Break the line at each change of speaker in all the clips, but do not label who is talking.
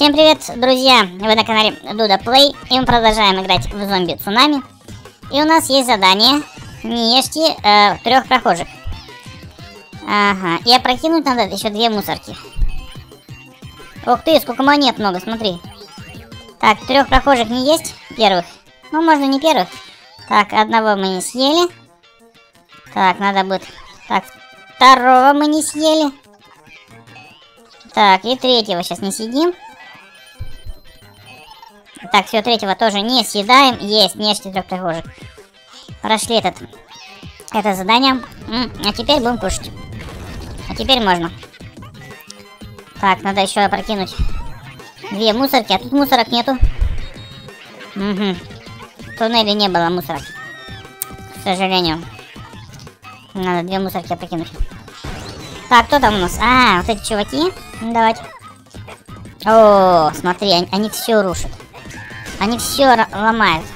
Всем привет, друзья! Вы на канале Дуда Плей, и мы продолжаем играть в зомби цунами. И у нас есть задание не ешьте э, трех прохожих. Ага, и опрокинуть надо еще две мусорки. Ух ты, сколько монет много, смотри. Так, трех прохожих не есть, первых. Ну, можно не первых. Так, одного мы не съели. Так, надо будет... Так, второго мы не съели. Так, и третьего сейчас не сидим. Так, все, третьего тоже не съедаем. Есть, не ешьте трех прохожих. Прошли этот, это задание. А теперь будем кушать. А теперь можно. Так, надо еще опрокинуть две мусорки, а тут мусорок нету. Угу. В туннеле не было мусорок. К сожалению. Надо две мусорки опрокинуть. Так, кто там у нас? А, вот эти чуваки. Давайте. О, смотри, они, они все рушат. Они все ломают.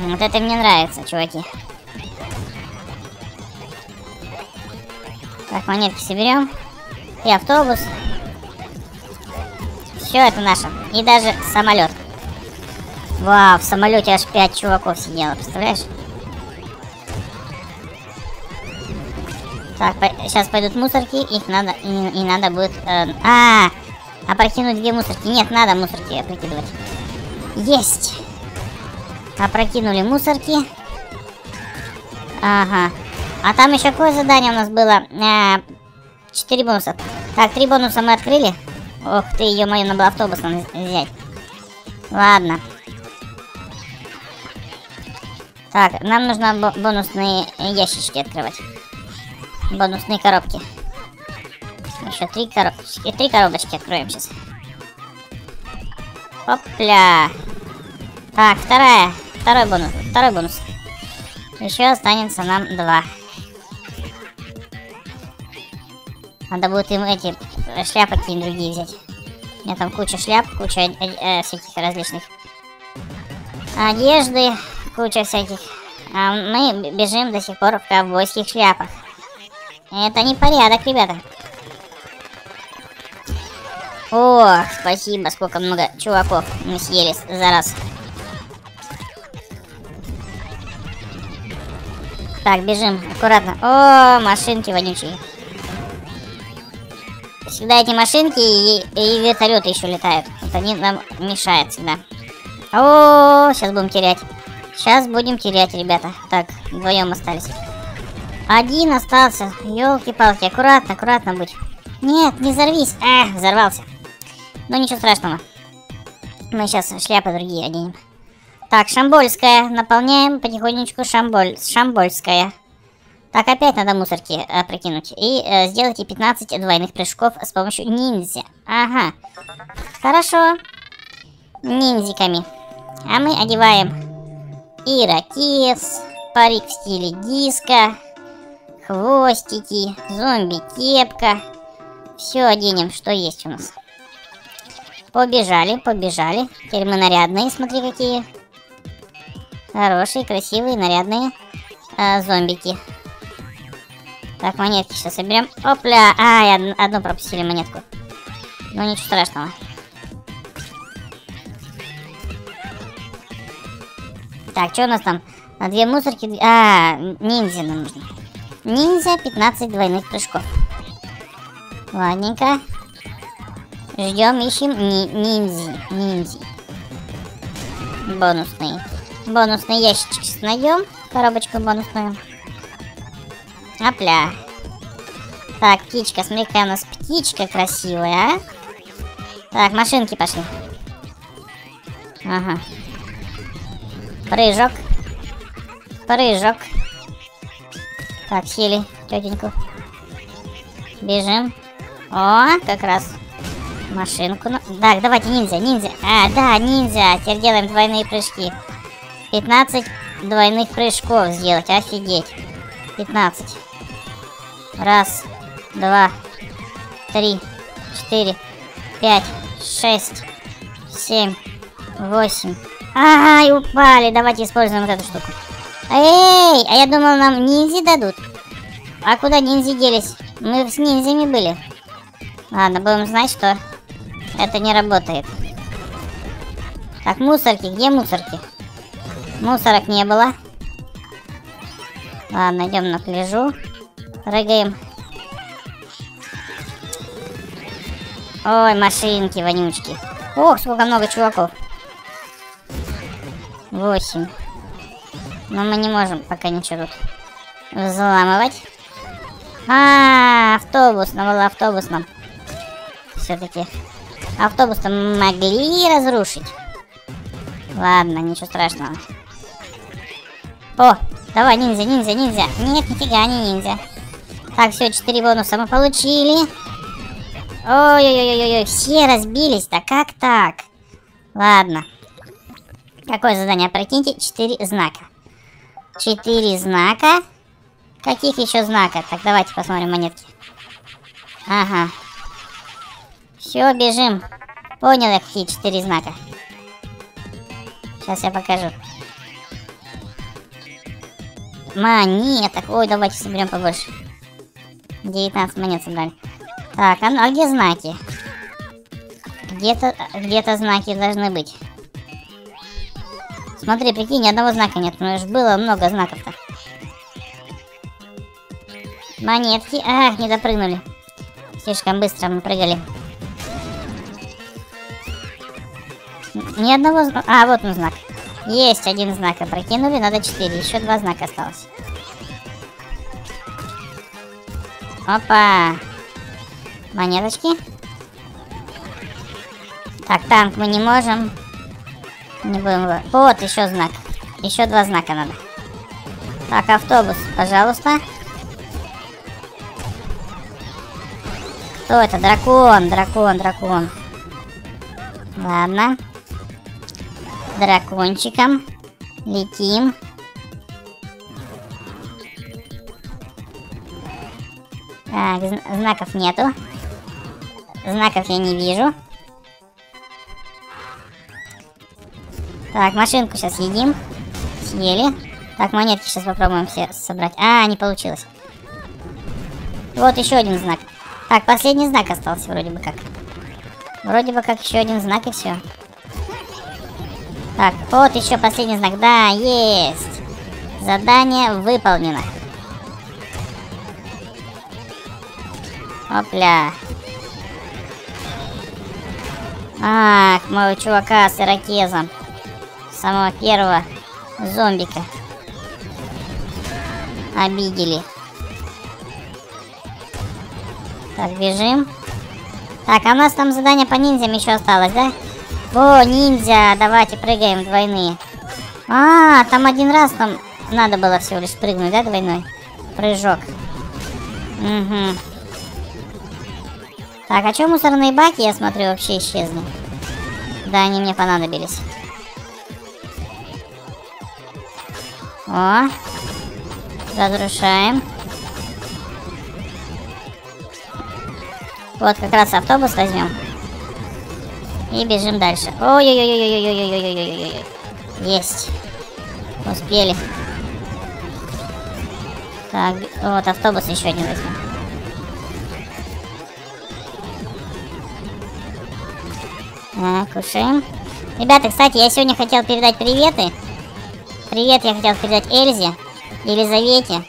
Вот это мне нравится, чуваки. Так, монетки соберем. И автобус. Все это наше. И даже самолет. Вау, в самолете аж 5 чуваков сидело, представляешь? Так, по сейчас пойдут мусорки, их надо, и, и надо будет... Э, а, опрокинуть две мусорки. Нет, надо мусорки опрокидывать. Есть! Опрокинули мусорки. Ага. А там еще какое задание у нас было? А, четыре бонуса. Так, три бонуса мы открыли. Ох ты, ё-моё, надо было автобус взять. Ладно. Так, нам нужно бонусные ящички открывать. Бонусные коробки. Еще три коробочки. Три коробочки откроем сейчас. Опля. Так, вторая. Второй бонус. Второй бонус. Еще останется нам два. Надо будет им эти шляпы какие-нибудь другие взять. У меня там куча шляп, куча э, э, всяких различных одежды, куча всяких. А мы бежим до сих пор в ковбойских шляпах. Это не порядок, ребята. О, спасибо, сколько много чуваков мы съели за раз. Так, бежим, аккуратно. О, машинки вонючие. Всегда эти машинки и, и вертолеты еще летают. Вот они нам мешают всегда. О, сейчас будем терять. Сейчас будем терять, ребята. Так, вдвоем остались. Один остался. Елки-палки, аккуратно, аккуратно будь. Нет, не взорвись. Эх, взорвался. Но ничего страшного. Мы сейчас шляпы другие оденем. Так, Шамбольская. Наполняем потихонечку Шамболь. Шамбольская. Так, опять надо мусорки э, прокинуть. И э, сделайте 15 двойных прыжков с помощью ниндзя. Ага. Хорошо. Ниндзиками. А мы одеваем ирокез, парик в стиле диска, хвостики, зомби-кепка. Все оденем, что есть у нас. Побежали, побежали. Теперь мы нарядные, смотри какие. Хорошие, красивые, нарядные э, зомбики. Так, монетки сейчас соберем. Опля! А, одну, одну пропустили монетку. Ну, ничего страшного. Так, что у нас там? На две мусорки... А, ниндзя нам нужно. Ниндзя 15 двойных прыжков. Ладненько. Ждем, ищем ни ниндзи. Ниндзи. Бонусные. Бонусный ящичек найдем. Коробочку бонусную. Опля. Так, птичка, смотри, какая у нас птичка красивая, а. Так, машинки пошли. Ага. Прыжок. Прыжок. Так, сели тетеньку. Бежим. О, как раз машинку. Так, давайте ниндзя, ниндзя. А, да, ниндзя. Теперь делаем двойные прыжки. 15 двойных прыжков сделать, офигеть. 15. Раз, два, три, четыре, пять, шесть, семь, восемь. Ай, упали. Давайте используем вот эту штуку. Эй, а я думал, нам ниндзи дадут. А куда ниндзи делись? Мы с ниндзями были. Ладно, будем знать, что Это не работает. Так, мусорки, где мусорки? Мусорок не было. Ладно, идем на пляжу. Прыгаем. Ой, машинки, вонючки. Ох, сколько много чуваков. Восемь. Но мы не можем пока ничего тут взламывать. А, автобус, надо было автобус нам. Все-таки. Автобус-то могли разрушить. Ладно, ничего страшного. О, давай, ниндзя, ниндзя, ниндзя. Нет, нифига, не ниндзя. Так, все, 4 бонуса мы получили. Ой-ой-ой-ой, все разбились. Да как так? Ладно. Какое задание? Прокиньте 4 знака. 4 знака. Каких еще знаков? Так, давайте посмотрим монетки. Ага. Все, бежим. Понял я, какие 4 знака. Сейчас я покажу. Монеток. Ой, давайте соберем побольше. 19 монет собрали. Так, а, ну, а где знаки? Где-то где, -то, знаки должны быть. Смотри, прикинь, ни одного знака нет. Ну, уж было много знаков-то. Монетки. Ах, не допрыгнули. Слишком быстро мы прыгали. Ни одного знака. А, вот он знак. Есть один знак, прокинули, надо четыре. Еще два знака осталось. Опа. Монеточки. Так, танк мы не можем. Не будем... Вот, еще знак. Еще два знака надо. Так, автобус, пожалуйста. Кто это? Дракон, дракон, дракон. Ладно дракончиком. Летим. Так, знаков нету. Знаков я не вижу. Так, машинку сейчас едим. Съели. Так, монетки сейчас попробуем все собрать. А, не получилось. Вот еще один знак. Так, последний знак остался вроде бы как. Вроде бы как еще один знак и все. Так, вот еще последний знак. Да, есть. Задание выполнено. Опля. Ах, моего чувака с ирокезом. Самого первого зомбика. Обидели. Так, бежим. Так, а у нас там задание по ниндзям еще осталось, да? О, ниндзя, давайте прыгаем двойные. А, там один раз там надо было всего лишь прыгнуть, да, двойной? Прыжок. Угу. Так, а что мусорные баки, я смотрю, вообще исчезли? Да, они мне понадобились. О, разрушаем. Вот как раз автобус возьмем. И бежим дальше. Ой-ой-ой-ой-ой-ой-ой-ой-ой-ой. Есть. Успели. Так, вот автобус еще один возьмем. Так, кушаем. Ребята, кстати, я сегодня хотел передать приветы. Привет я хотел передать Эльзе, Елизавете,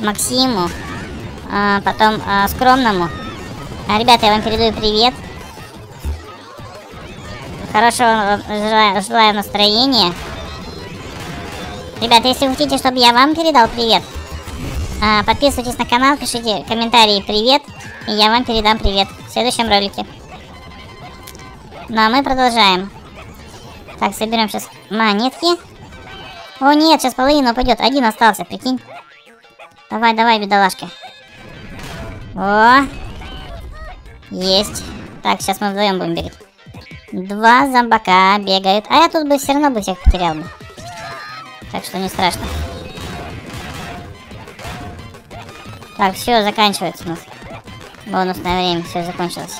Максиму, а, потом а, Скромному. А, ребята, я вам передаю привет. Хорошего желаю, желаю настроения. Ребята, если вы хотите, чтобы я вам передал привет, а, подписывайтесь на канал, пишите комментарии «Привет», и я вам передам привет в следующем ролике. Ну а мы продолжаем. Так, соберем сейчас монетки. О нет, сейчас половина упадет. Один остался, прикинь. Давай, давай, бедолашка. О! Есть. Так, сейчас мы вдвоем будем бегать. Два зомбака бегают. А я тут бы все равно бы всех потерял бы. Так что не страшно. Так, все, заканчивается у нас. Бонусное время, все закончилось.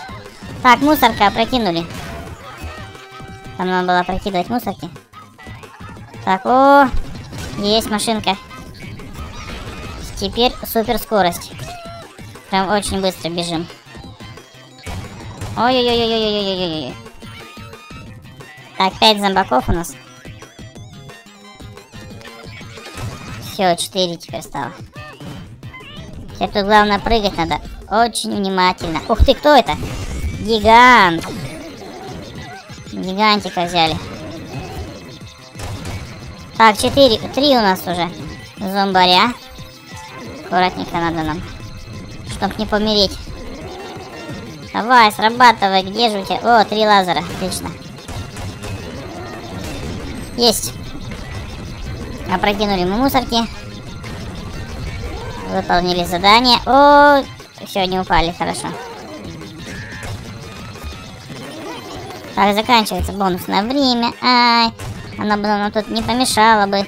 Так, мусорка опрокинули. Там надо было прокидывать мусорки. Так, о, есть машинка. Теперь супер скорость. Прям очень быстро бежим. Ой-ой-ой-ой-ой-ой-ой-ой. Так, 5 зомбаков у нас. Все, 4 теперь стало. Теперь тут главное прыгать надо. Очень внимательно. Ух ты, кто это? Гигант. Гигантика взяли. Так, 4, 3 у нас уже. Зомбаря. Аккуратненько надо нам. Чтоб не помереть. Давай, срабатывай. Где же у тебя? О, три лазера. Отлично. Есть. Опрокинули мы мусорки. Выполнили задание. О, все, они упали, хорошо. Так, заканчивается бонусное время. Ай, оно бы нам тут не помешало бы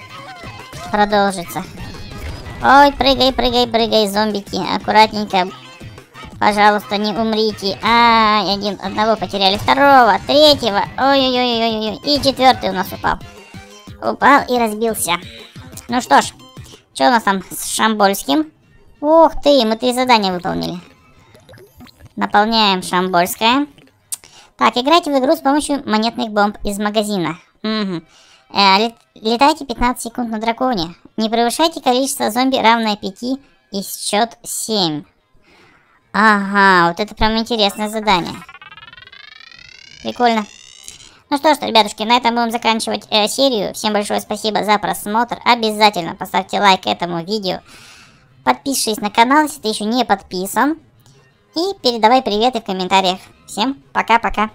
продолжиться. Ой, прыгай, прыгай, прыгай, зомбики. Аккуратненько. Пожалуйста, не умрите. Ай, один, одного потеряли, второго, третьего. Ой-ой-ой-ой-ой. И четвертый у нас упал. Упал и разбился. Ну что ж, что у нас там с Шамбольским? Ух ты, мы три задания выполнили. Наполняем Шамбольское. Так, играйте в игру с помощью монетных бомб из магазина. Угу. Э, летайте 15 секунд на драконе. Не превышайте количество зомби равное 5 и счет 7. Ага, вот это прям интересное задание. Прикольно. Ну что ж, ребятушки, на этом будем заканчивать э, серию. Всем большое спасибо за просмотр. Обязательно поставьте лайк этому видео. Подпишись на канал, если ты еще не подписан. И передавай приветы в комментариях. Всем пока-пока.